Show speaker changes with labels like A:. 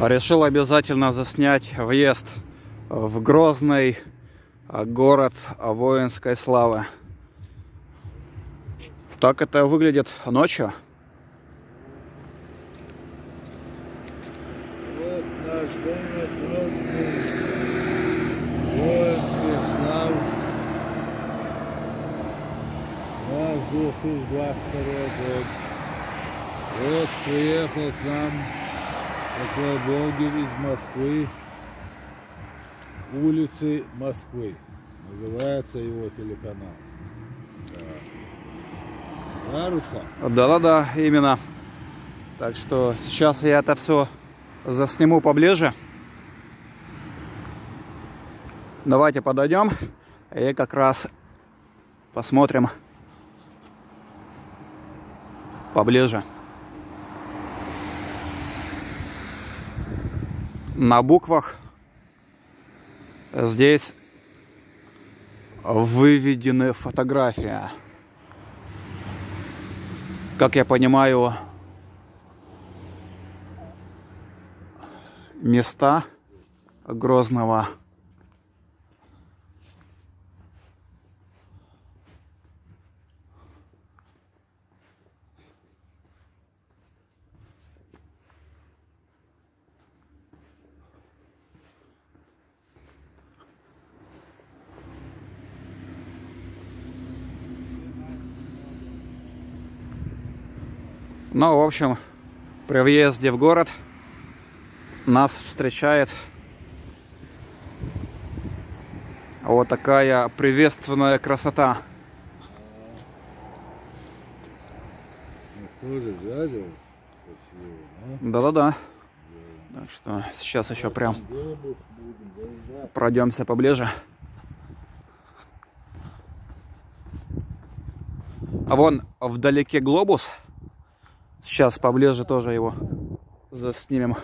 A: Решил обязательно заснять въезд в Грозный город воинской славы. Так это выглядит ночью.
B: Вот наш город Грозный, воинских слав. Наш 2022 год. Вот приехал к нам такой блогер из Москвы, улицы Москвы. Называется его телеканал. Да. Руслан?
A: Да-да-да, именно. Так что сейчас я это все засниму поближе. Давайте подойдем и как раз посмотрим поближе. На буквах здесь выведены фотографии. Как я понимаю, места Грозного Ну, в общем, при въезде в город нас встречает вот такая приветственная красота. Да-да-да. Так что сейчас еще прям пройдемся поближе. А вон вдалеке глобус. Сейчас поближе тоже его заснимем.